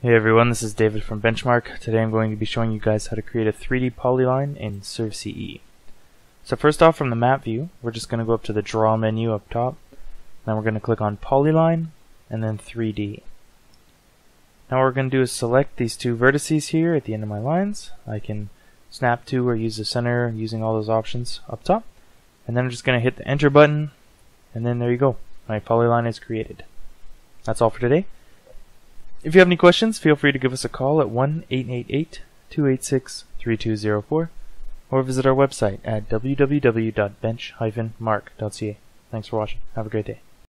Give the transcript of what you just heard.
Hey everyone, this is David from Benchmark. Today I'm going to be showing you guys how to create a 3D polyline in SurvCE. So first off from the map view, we're just going to go up to the draw menu up top. Then we're going to click on polyline and then 3D. Now what we're going to do is select these two vertices here at the end of my lines. I can snap to or use the center using all those options up top. And then I'm just going to hit the enter button and then there you go. My polyline is created. That's all for today. If you have any questions, feel free to give us a call at 1 888 286 3204 or visit our website at www.bench-mark.ca. Thanks for watching. Have a great day.